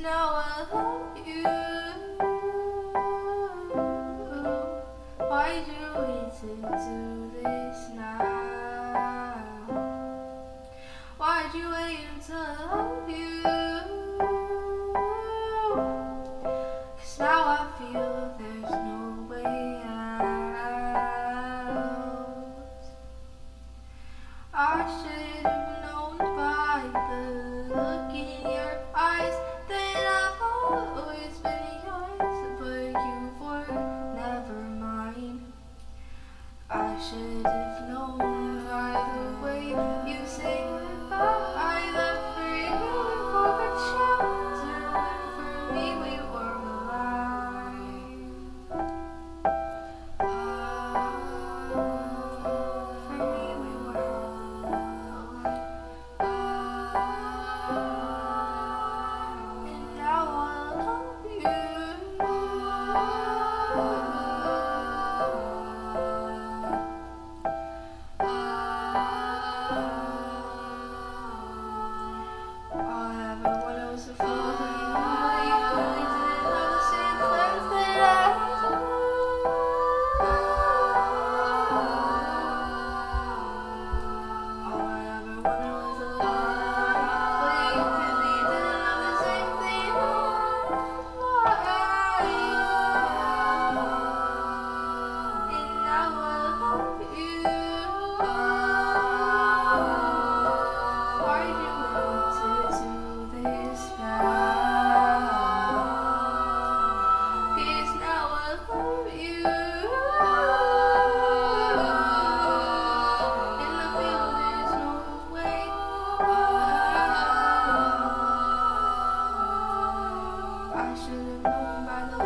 now I love you. Why do we do this now? Why do you wait until? 是我们的